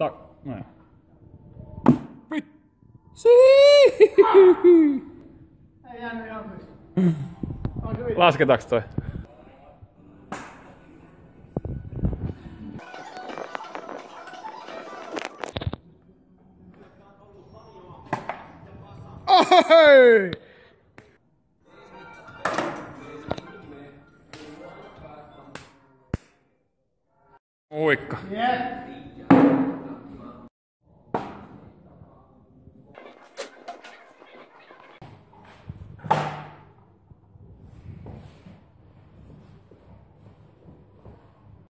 Tak... Näin. Vitsi! Lasketaanko toi? Ohoi! Uikka. Jep.